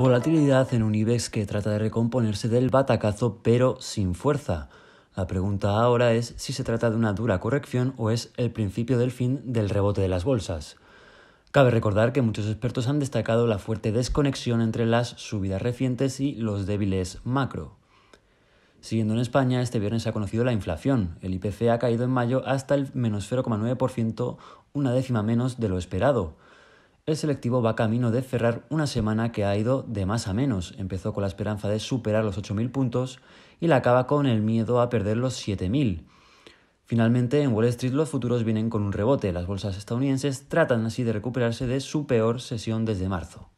Volatilidad en un IBEX que trata de recomponerse del batacazo pero sin fuerza. La pregunta ahora es si se trata de una dura corrección o es el principio del fin del rebote de las bolsas. Cabe recordar que muchos expertos han destacado la fuerte desconexión entre las subidas recientes y los débiles macro. Siguiendo en España, este viernes se ha conocido la inflación. El IPC ha caído en mayo hasta el menos 0,9%, una décima menos de lo esperado el selectivo va camino de cerrar una semana que ha ido de más a menos. Empezó con la esperanza de superar los 8.000 puntos y la acaba con el miedo a perder los 7.000. Finalmente, en Wall Street los futuros vienen con un rebote. Las bolsas estadounidenses tratan así de recuperarse de su peor sesión desde marzo.